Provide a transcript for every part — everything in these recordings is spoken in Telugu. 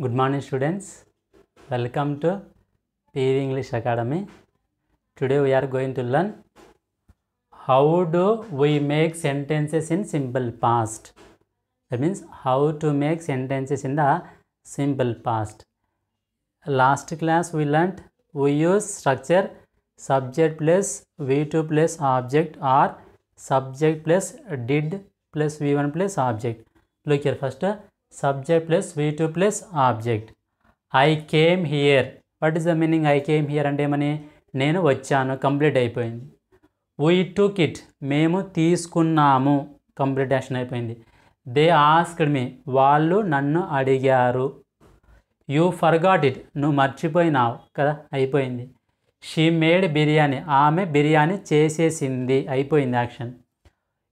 Good morning, students. Welcome to PV English Academy. Today we are going to learn how do we make sentences in simple past. That means how to make sentences in the simple past. Last class we learnt we use structure subject plus V2 plus object or subject plus did plus V1 plus object. Look here first subject plus V2 plus object. I came here. What is the meaning I came here అంటే ఏమని? నేను వచ్చాను. కంప్లీట్ అయిపోయింది. వీ టుక్ ఇట్ మేము తీసుకున్నాము. కంప్లీట్ యాక్షన్ అయిపోయింది. దే ఆస్క్డ్ మీ వాళ్ళు నన్ను అడిగారు. యూ ఫర్గాట్ ఇట్ నువ్వు మర్చిపోయినావు కదా? అయిపోయింది. She made biryani. ఆమె బిర్యానీ చేసేసింది. అయిపోయింది action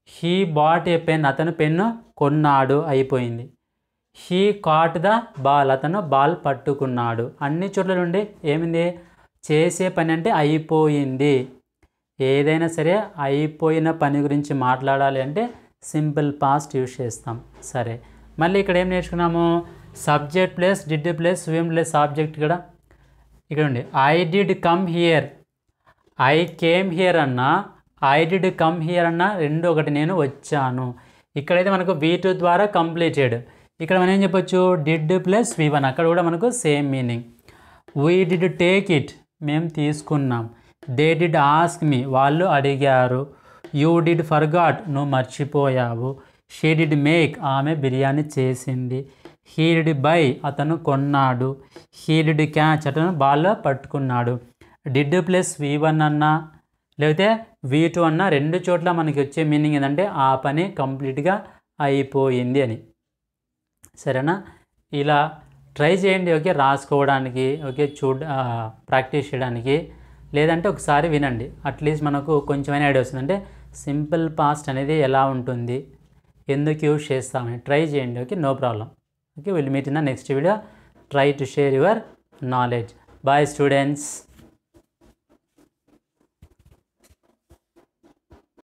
he bought a pen అతను పెన్ను కొన్నాడు. అయిపోయింది. హీ కాట్ ద బాల్ అతను బాల్ పట్టుకున్నాడు. అన్ని చోట్ల నుండి ఏమింది? చేసే పని అంటే అయిపోయింది. ఏదైనా సరే అయిపోయిన పని గురించి మాట్లాడాలి అంటే సింపుల్ పాస్ట్ యూజ్ చేస్తాం. సరే మళ్ళీ ఇక్కడ ఏం నేర్చుకున్నాము? Subject plus did plus swim plus object ఇక్కడ ఇక్కడ ఉండి I did come here I came here అన్న ఐ డిడ్ కమ్ హియర్ అన్న రెండు ఒకటి నేను వచ్చాను. ఇక్కడైతే మనకు బీ టూ ద్వారా కంప్లీటెడ్ ఇక్కడ మనం ఏం చెప్పొచ్చు? డిడ్ ప్లస్ వి వన్ అక్కడ కూడా మనకు same meaning we did take it మేము తీసుకున్నాం. దే డిడ్ ఆస్క్ మీ వాళ్ళు అడిగారు. యూ డిడ్ ఫర్గాట్ నువ్వు మర్చిపోయావు. షీ డిడ్ మేక్ ఆమె బిర్యానీ చేసింది. హీ డిడ్ బై అతను కొన్నాడు. హీ డిడ్ క్యాచ్ అతను బాల్ పట్టుకున్నాడు. డిడ్ ప్లస్ వి వన్ అన్నా లేకపోతే వి టూ అన్న రెండు చోట్ల మనకి వచ్చే మీనింగ్ ఏంటంటే ఆ పని కంప్లీట్గా అయిపోయింది అని. సరేనా? ఇలా ట్రై చేయండి ఓకే? రాసుకోవడానికి ఓకే? చూడ ప్రాక్టీస్ చేయడానికి. లేదంటే ఒకసారి వినండి. అట్లీస్ట్ మనకు కొంచెమైనా ఐడియా వస్తుంది. అంటే సింపుల్ పాస్ట్ అనేది ఎలా ఉంటుంది? ఎందుకు యూజ్ చేస్తామని ట్రై చేయండి okay? No problem. Okay? Will meet in the next video. Try to share your knowledge. Bye students.